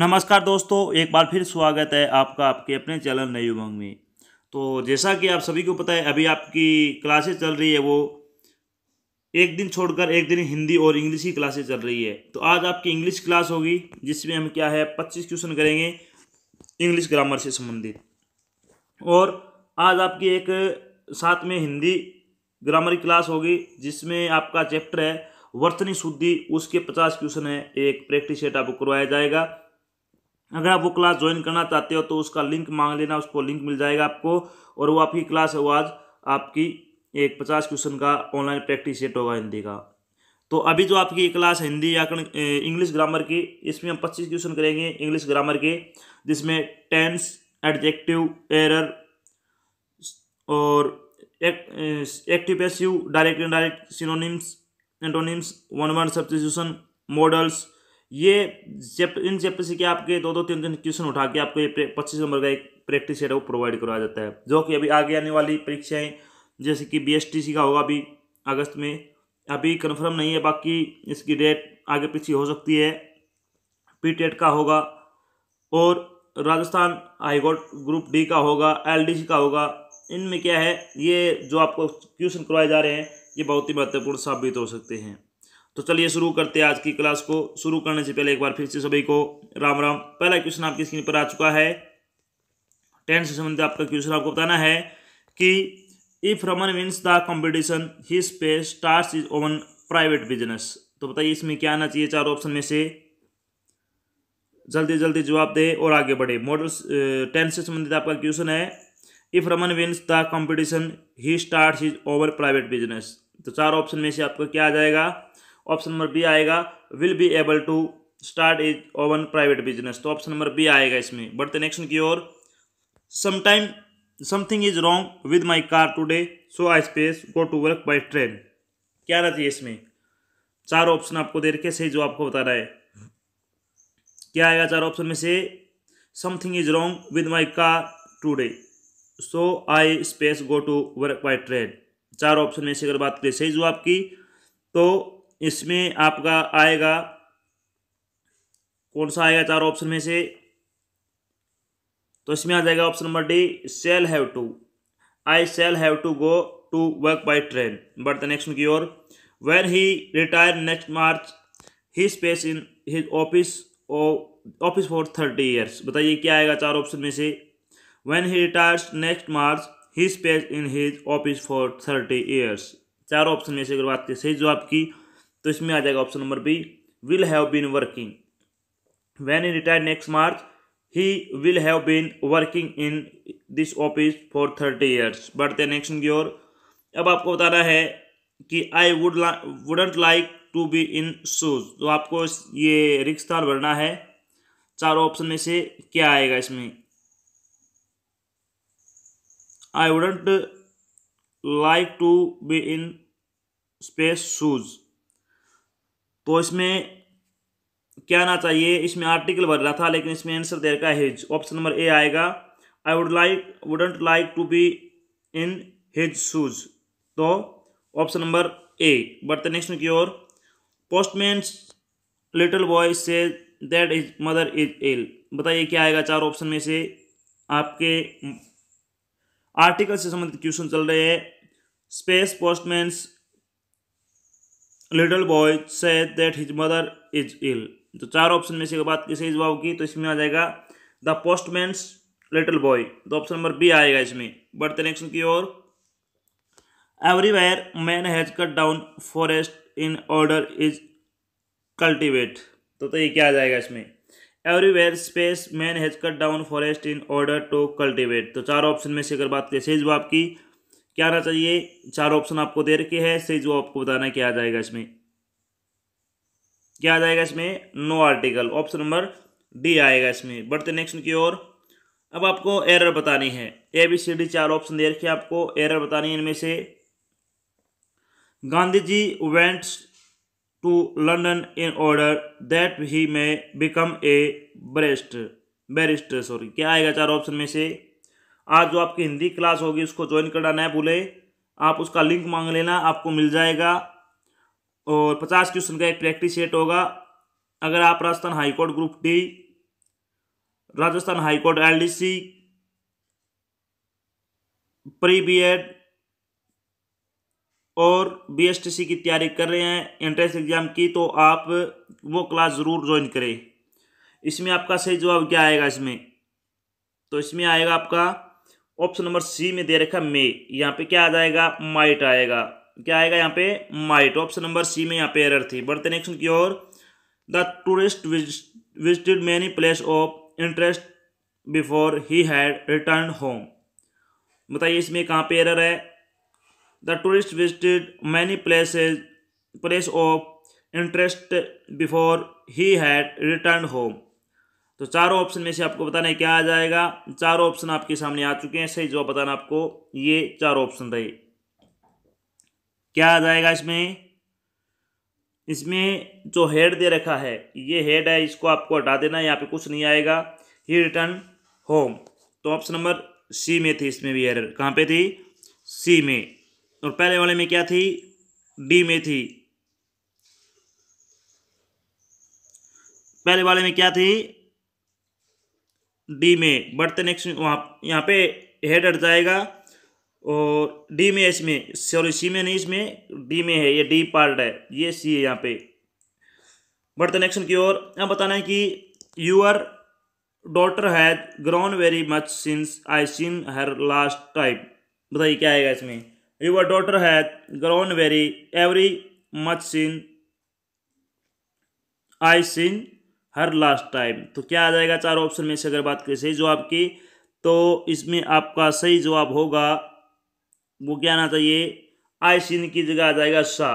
नमस्कार दोस्तों, एक बार फिर स्वागत है आपका, आपके अपने चैनल नई उमंग में। तो जैसा कि आप सभी को पता है, अभी आपकी क्लासेस चल रही है वो। एक दिन छोड़कर एक दिन हिंदी और इंग्लिश की क्लासेस चल रही है। तो आज आपकी इंग्लिश क्लास होगी, जिसमें हम क्या है, पच्चीस क्वेश्चन करेंगे इंग्लिश ग्रामर से संबंधित। और आज आपकी एक साथ में हिंदी ग्रामर की क्लास होगी, जिसमें आपका चैप्टर है, वर्तनी शुद्धि, उसके पचास क्वेश्चन है, एक प्रैक्टिस सेट आपको करवाया जाएगा। अगर आप वो क्लास ज्वाइन करना चाहते हो तो उसका लिंक मांग लेना, उसको लिंक मिल जाएगा आपको, और वो आपकी क्लास है, वो आज आपकी एक पचास क्वेश्चन का ऑनलाइन प्रैक्टिस सेट होगा हिंदी का। तो अभी जो आपकी क्लास हिंदी या इंग्लिश ग्रामर की, इसमें हम पच्चीस क्वेश्चन करेंगे इंग्लिश ग्रामर के, जिसमें टेंस एडजेक्टिव एरर और active passive direct indirect synonyms antonyms one one substitution modals ये चैप्टर इन चैप्टर से क्या आपके दो दो, तीन तीन क्वेश्चन उठा के आपको ये पच्चीस नंबर का एक प्रैक्टिस सेट है, वो प्रोवाइड करवाया जाता है। जो कि अभी आगे आने वाली परीक्षाएँ, जैसे कि बीएसटीसी का होगा अभी अगस्त में, अभी कन्फर्म नहीं है, बाकी इसकी डेट आगे पीछे हो सकती है। पी टेट का होगा और राजस्थान हाईकोर्ट ग्रुप डी का होगा एलडीसी का होगा। इनमें क्या है, ये जो आपको क्वेश्चन करवाए जा रहे हैं, ये बहुत ही महत्वपूर्ण साबित हो सकते हैं। तो चलिए शुरू करते हैं आज की क्लास को। शुरू करने से पहले एक बार फिर से सभी को राम राम। पहला क्वेश्चन आपकी स्क्रीन पर आ चुका है। टेंथ से संबंधित आपका क्वेश्चन आपको बताना है कि if Raman wins the competition he space starts is own private business तो बताइए इसमें क्या आना चाहिए चार ऑप्शन में से? जल्दी जल्दी जवाब दे और आगे बढ़े। मॉडल टेंथ से संबंधित आपका क्वेश्चन है। If Raman wins the competition he start his over private business तो चार ऑप्शन में से आपका क्या आ जाएगा? ऑप्शन नंबर बी आएगा will be able to start is own private business तो ऑप्शन नंबर बी आएगा इसमें। बढ़ते नेक्स्ट की ओर। Sometime something is wrong with my car today so I space go to work by train क्या रहती चाहिए इसमें? चार ऑप्शन आपको दे रखे सही जो आपको बता रहा है। क्या आएगा चार ऑप्शन में से? Something is wrong with my car today so I space go to work by train चार ऑप्शन में से अगर बात करें, सही जवाब की तो इसमें आपका आएगा। कौन सा आएगा चार ऑप्शन में से? तो इसमें आ जाएगा option number D shall have to I shall have to go to work by train the next की ओर। When he retire next March he space in his office office for thirty years बताइए क्या आएगा चार option में से? When he retires next March he space in his office for thirty years चार option में से अगर बात करें, सही जो आपकी तो इसमें आ जाएगा option number B will have been working when he retire next March he will have been working in this office for thirty years बढ़ते नेक्स्ट की ओर। अब आपको बताना है कि I would wouldn't like to be in shoes तो आपको ये रिक्स्तार भरना है। चारों ऑप्शन में से क्या आएगा इसमें? I wouldn't like to be in space shoes तो इसमें क्या आना चाहिए? इसमें आर्टिकल भर रहा था, लेकिन इसमें आंसर दे रखा हिज ऑप्शन नंबर ए आएगा। I would like wouldn't like to be in his shoes तो ऑप्शन नंबर ए बढ़ते नेक्स्ट की ओर। Postman little boy said that is mother is ill बताइए क्या आएगा चार ऑप्शन में से? आपके आर्टिकल से संबंधित क्वेश्चन चल रहे हैं। Space postman's little boy said that his mother is ill तो चार ऑप्शन में से बात की सही जवाब की तो इसमें आ जाएगा द पोस्टमैन्स लिटल बॉय तो ऑप्शन नंबर बी आएगा इसमें। बढ़ते नेक्स्ट की ओर। Everywhere man has cut down forest in order is cultivate तो तो ये क्या आ जाएगा इसमें? Everywhere space man has cut down forest in order to cultivate तो चार ऑप्शन में से अगर बात करें सही जवाब की क्या आना चाहिए? चार ऑप्शन आपको दे रखे हैं। सही जो आपको बताना क्या आ जाएगा इसमें? क्या आ जाएगा इसमें? No article option number D आएगा इसमें। बढ़ते नेक्स्ट की ओर। अब आपको एरर बतानी है। ए बी सी डी चार ऑप्शन दे रखे आपको। एरर बतानी है इनमें से। Gandhi ji went to London in order that he may become a barest barrister sorry क्या आएगा चार ऑप्शन में से? आज जो आपकी हिंदी क्लास होगी, उसको ज्वाइन करना न भूले। आप उसका लिंक मांग लेना, आपको मिल जाएगा। और पचास क्वेश्चन का एक प्रैक्टिस सेट होगा। अगर आप Rajasthan high court group D Rajasthan high court LDC pre B Ed और बीएसटीसी की तैयारी कर रहे हैं एंट्रेंस एग्ज़ाम की तो आप वो क्लास ज़रूर ज्वाइन करें। इसमें आपका सही जवाब क्या आएगा इसमें? तो इसमें आएगा आपका ऑप्शन नंबर सी में दे रखा मे। यहाँ पे क्या आ जाएगा? माइट आएगा। क्या आएगा यहाँ पे? माइट। ऑप्शन नंबर सी में यहाँ पे एरर थी। बढ़ते नेक्स्ट की ओर। The tourist visited many place of interest before he had return home. बताइए इसमें कहाँ पे एरर है? The tourist visited many places place of interest before he had return home. तो चारों ऑप्शन में से आपको बताना है क्या आ जाएगा। चारों ऑप्शन आपके सामने आ चुके हैं। सही जवाब बताना आपको, ये चार ऑप्शन रहे। क्या आ जाएगा इसमें? इसमें जो हेड दे रखा है, ये हेड है, इसको आपको हटा देना यहाँ पे कुछ नहीं आएगा। ही रिटर्न होम तो ऑप्शन नंबर सी में थी इसमें भी एरर कहाँ पे थी? सी में। और पहले वाले में क्या थी? डी में थी। पहले वाले में क्या थी? डी में बढ़ते नेक्स्ट वहाँ, यहाँ पे हेड हट जाएगा और डी में इसमें सॉरी सी में नहीं इसमें डी में है, ये डी पार्ट है, ये सी है यहाँ पे। बढ़ते नेक्स्ट की ओर यहाँ बताना है कि your daughter has grown very much since I seen her last time बताइए क्या आएगा इसमें? Your daughter has grown very every much since I seen her last time तो क्या आ जाएगा चार ऑप्शन में से अगर बात करें सही जवाब की तो इसमें आपका सही जवाब होगा, वो क्या आना चाहिए? आई सीन की जगह आ जाएगा सा।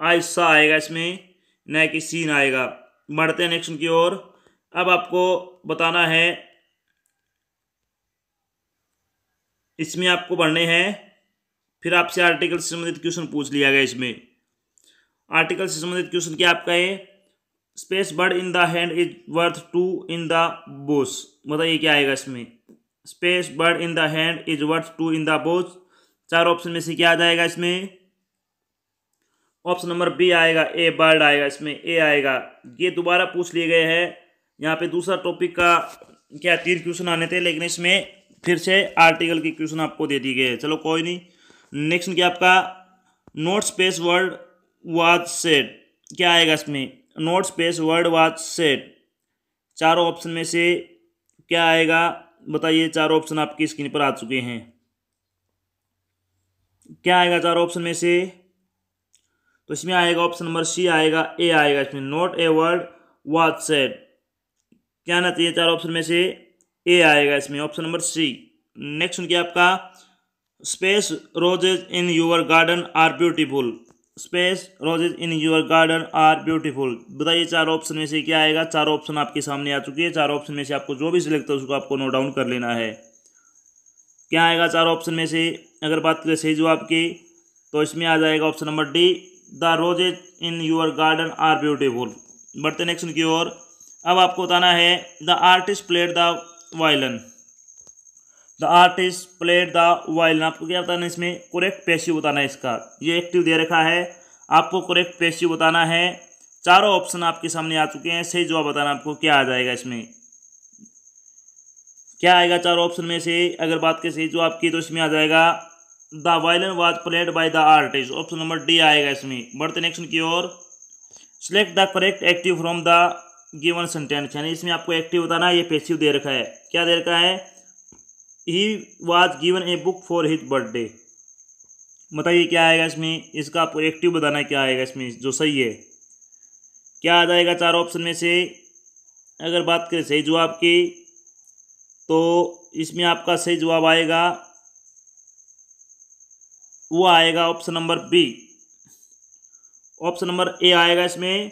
आई सा आएगा इसमें, न कि सीन आएगा। बढ़ते हैं नेक्स्ट की ओर। अब आपको बताना है, इसमें आपको बढ़ने हैं। फिर आपसे आर्टिकल से संबंधित क्वेश्चन पूछ लिया गया इसमें। आर्टिकल से संबंधित क्वेश्चन क्या आपका है? Space bird in the hand is worth two in the bush बताइए क्या आएगा इसमें? Space bird in the hand is worth two in the bush चार ऑप्शन में से क्या आ जाएगा इसमें? ऑप्शन नंबर बी आएगा ए बर्ड आएगा इसमें ए आएगा। ये दोबारा पूछ लिए गए हैं। यहाँ पे दूसरा टॉपिक का क्या तीन क्वेश्चन आने थे, लेकिन इसमें फिर से आर्टिकल के क्वेश्चन आपको दे दिए गए चलो कोई नहीं। नेक्स्ट क्या आपका? Not space word was said क्या आएगा इसमें? Not space word was said. चारों ऑप्शन में से क्या आएगा? बताइए, चारों ऑप्शन आपकी स्क्रीन पर आ चुके हैं। क्या आएगा चारों ऑप्शन में से? तो इसमें आएगा ऑप्शन नंबर सी, आएगा ए, आएगा इसमें not, a word, was said. क्या आना चाहिए चार ऑप्शन में से? ए आएगा इसमें, ऑप्शन नंबर सी। नेक्स्ट उनकी आपका। Space roses in your garden are beautiful. Space roses in your garden are beautiful बताइए चार ऑप्शन में से क्या आएगा? चार ऑप्शन आपके सामने आ चुकी है। चार ऑप्शन में से आपको जो भी सिलेक्ट है, उसको आपको नोट डाउन कर लेना है। क्या आएगा चार ऑप्शन में से? अगर बात करें सही जवाब की तो इसमें आ जाएगा option number D the roses in your garden are beautiful बढ़ते नेक्स्ट की ओर। अब आपको बताना है the artist played the violin the artist played the violin आपको क्या बताना है इसमें? करेक्ट पैसिव बताना है इसका। ये एक्टिव दे रखा है। आपको करेक्ट पैसिव बताना है। चारों ऑप्शन आपके सामने आ चुके हैं। सही जवाब बताना आपको क्या आ जाएगा इसमें। क्या आएगा चारों ऑप्शन में से? अगर बात करें सही जवाब की तो इसमें आ जाएगा the violin was played by the artist option number D आएगा इसमें। बढ़ते नेक्स्ट की ओर। Select the correct active from the given sentence यानी इसमें आपको एक्टिव बताना है। ये पैसिव दे रखा है। क्या दे रखा है? He was given a book for his birthday बताइए क्या आएगा इसमें? इसका आपको एक्टिव बताना क्या आएगा इसमें, जो सही है। क्या आ जाएगा चार ऑप्शन में से? अगर बात करें सही जवाब की तो इसमें आपका सही जवाब आएगा। वो आएगा option number B option number A आएगा इसमें।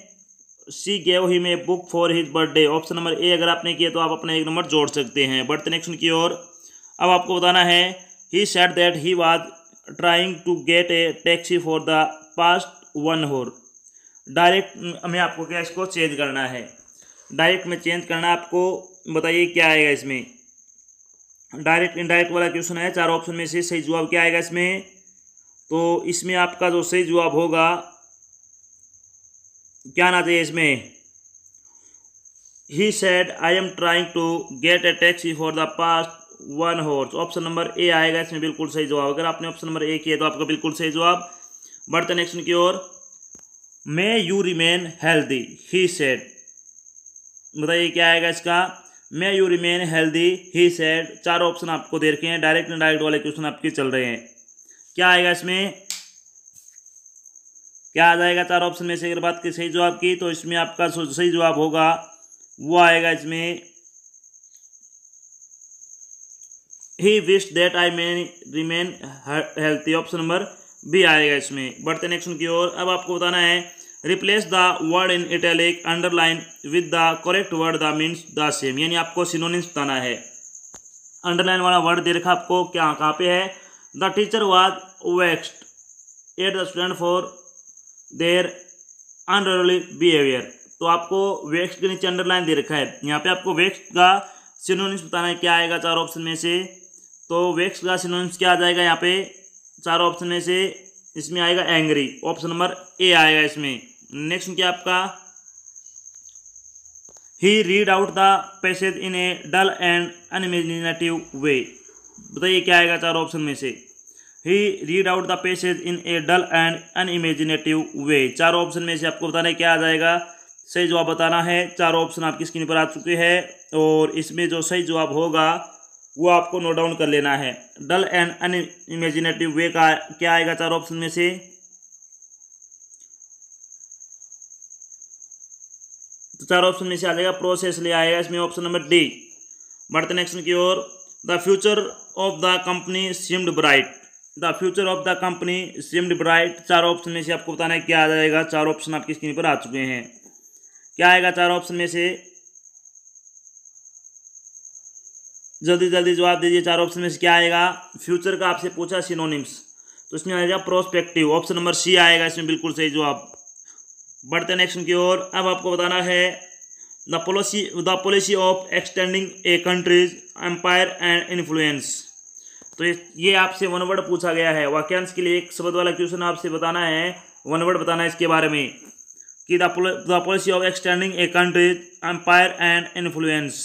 She gave him book for his birthday option number A अगर आपने किया तो आप अपना एक नंबर जोड़ सकते हैं। बढ़ते नेक्स्ट की ओर अब आपको बताना है he said that he was trying to get a taxi for the past one hour direct हमें आपको क्या इसको चेंज करना है? डायरेक्ट में चेंज करना आपको बताइए क्या आएगा इसमें? डायरेक्ट इनडायरेक्ट वाला क्वेश्चन है, चार ऑप्शन में से सही जवाब क्या आएगा इसमें? तो इसमें आपका जो सही जवाब होगा, क्या आना चाहिए इसमें? He said I am trying to get a taxi for the past one hours option number A आएगा, इसमें बिल्कुल सही जवाब। अगर आपने ऑप्शन नंबर ए किया तो आपका बिल्कुल सही जवाब। बढ़ते नेक्स्ट की ओर। May you remain healthy he said बताइए क्या आएगा इसका? May you remain healthy he said चार ऑप्शन आपको दे रखे हैं डायरेक्ट डायरेक्ट वाले क्वेश्चन आपके चल रहे हैं। क्या आएगा इसमें? क्या आ जाएगा चार ऑप्शन में से? अगर बात की सही जवाब की तो इसमें आपका सही जवाब होगा। वो आएगा इसमें he wish that I may remain healthy option number B आएगा इसमें। बढ़ते नेक्स्ट की ओर। अब आपको बताना है replace the word in italic underline with the correct word the means the same यानी आपको सिनोनिम्स बताना है। अंडरलाइन वाला वर्ड दे रखा आपको, क्या, कहाँ पे है? The teacher was vexed at the student for their unruly behaviour तो आपको वेक्स के नीचे अंडरलाइन दे रखा है। यहाँ पे आपको वेक्स का सिनोनिम्स बताना है, क्या आएगा चार ऑप्शन में से? तो वेक्स का सिनोनिम्स क्या आ जाएगा यहाँ पे? चार ऑप्शन में से इसमें आएगा एंग्री ऑप्शन नंबर ए आएगा इसमें. नेक्स्ट क्या आपका? He read out the passage in a dull and unimaginative way बताइए क्या आएगा चार ऑप्शन में से? He read out the passage in a dull and unimaginative way चार ऑप्शन में से आपको बताना है क्या आ जाएगा? सही जवाब बताना है। चार ऑप्शन आपकी स्क्रीन पर आ चुके हैं और इसमें जो सही जवाब होगा वो आपको नोट डाउन कर लेना है। डल एंड अन इमेजिनेटिव वे का क्या आएगा चार ऑप्शन में से? तो चार ऑप्शन में से आ जाएगा प्रोसेस ले आएगा। इसमें ऑप्शन नंबर डी बढ़ते नेक्स्ट की ओर। The future of the company seemed bright the future of the company seemed bright चार ऑप्शन में से आपको बताना है क्या आ जाएगा। चार ऑप्शन आपकी स्क्रीन पर आ चुके हैं। क्या आएगा चार ऑप्शन में से? जल्दी जल्दी जवाब दीजिए चार ऑप्शन में से क्या आएगा? फ्यूचर का आपसे पूछा सिनोनिम्स तो इसमें आएगा प्रोस्पेक्टिव ऑप्शन नंबर सी आएगा इसमें बिल्कुल सही जवाब। बढ़ते नेक्स्ट की ओर। अब आपको बताना है the policy the policy of extending a country's empire and influence तो ये आपसे वन वर्ड पूछा गया है। वाक्यांश के लिए एक शब्द वाला क्वेश्चन आपसे बताना है। वन वर्ड बताना है इसके बारे में कि the policy of extending a country's empire and influence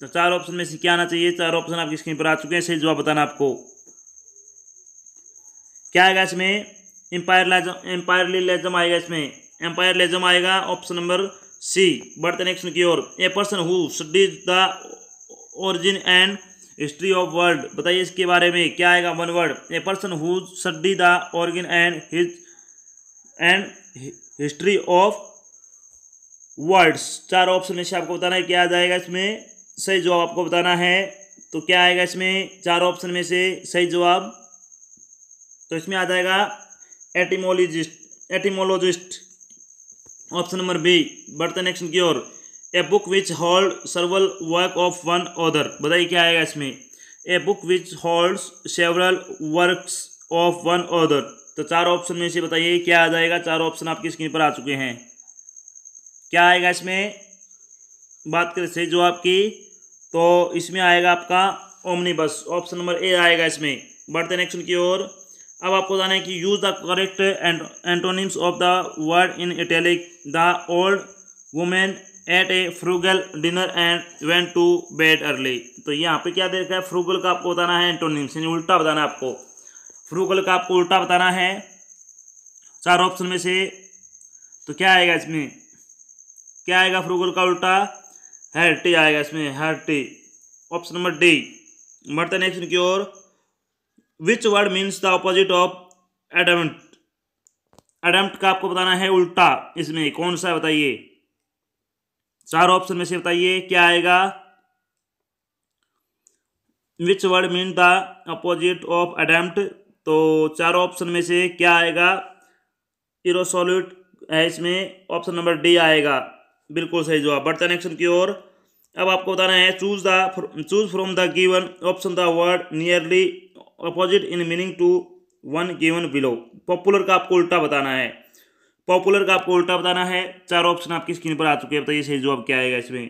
तो चार ऑप्शन में से क्या आना चाहिए? चार ऑप्शन आपकी स्क्रीन पर आ चुके हैं। सही जवाब बताना आपको। क्या आएगा इसमें? एम्पायर एम्पायर लेजम आएगा इसमें। एम्पायर लेजम आएगा ऑप्शन नंबर सी बढ़ते नेक्स्ट की ओर। A person who studies the origin and history of world बताइए इसके बारे में क्या आएगा one word a person who study the organ and his and history of words चार ऑप्शन में से आपको बताना है क्या आ जाएगा इसमें। सही जवाब आपको बताना है। तो क्या आएगा इसमें? चार ऑप्शन में से सही जवाब। तो इसमें आ जाएगा etymologist etymologist. Option number B बर्तन एक्शन की ओर। A book which hold several work of one author बताइए क्या आएगा इसमें? A book which hold several works of one author तो चार ऑप्शन में से बताइए क्या आ जाएगा। चार ऑप्शन आपकी स्क्रीन पर आ चुके हैं। क्या आएगा इसमें? बात करें सही जवाब की। तो इसमें आएगा आपका ओमनी बस ऑप्शन नंबर ए आएगा इसमें। बढ़ते नेक्स्ट की ओर। अब आपको बताना है कि use the correct antonyms of the word in italic the old women ate a frugal dinner and went to bed early तो यहाँ पे क्या देखा है? फ्रूगल का आपको बताना है एंटोनिम्स यानी उल्टा बताना है आपको। फ्रूगल का आपको उल्टा बताना है। चार ऑप्शन में से तो क्या आएगा इसमें? क्या आएगा फ्रूगल का उल्टा? हैर्टी आएगा इसमें हैर्टी ऑप्शन नंबर डी बढ़ते नेक्स्ट की ओर। Which word means the opposite of adamant adamant का आपको बताना है उल्टा। इसमें कौन सा बताइए। चार ऑप्शन में से बताइए, क्या आएगा? Which word mean the opposite of adamant तो चार ऑप्शन में से क्या आएगा? इरोसोल्यूट है इसमें। ऑप्शन नंबर डी आएगा। बिल्कुल सही जवाब। बढ़ते नेक्स्ट की ओर। अब आपको बताना है choose the choose from the given option the word nearly opposite in meaning to one given below popular का आपको उल्टा बताना है। पॉपुलर का आपको उल्टा बताना है। चार ऑप्शन आपकी स्क्रीन पर आ चुके हैं बताइए सही जवाब क्या आएगा इसमें?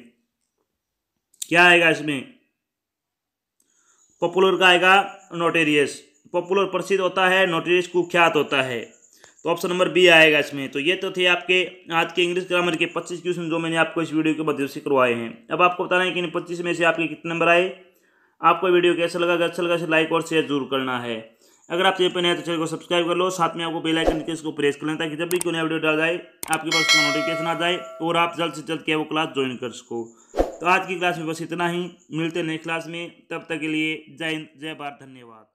क्या आएगा इसमें? पॉपुलर का आएगा नोटेरियस पॉपुलर प्रसिद्ध होता है नोटेरियस कुख्यात होता है। तो ऑप्शन नंबर बी आएगा इसमें। तो ये तो थे आपके आज के इंग्लिश ग्रामर के पच्चीस क्वेश्चन जो मैंने आपको इस वीडियो के माध्यम से करवाए हैं। अब आपको बताना है कि इन पच्चीस में से आपके कितने नंबर आए? आपको वीडियो कैसा लगा? अगर अच्छा लगा लाइक और शेयर ज़रूर करना है। अगर आप चैनल पर नए तो चैनल को सब्सक्राइब कर लो। साथ में आपको बेल आइकन के इसको प्रेस कर लें ताकि जब भी कोई नया वीडियो डाल जाए, आपके पास उसका नोटिफिकेशन आ जाए और आप जल्द से जल्द क्या वो क्लास ज्वाइन कर सको। तो आज की क्लास में बस इतना ही। मिलते हैं नेक्स्ट क्लास में। तब तक के लिए जय हिंद, जय भारत, धन्यवाद।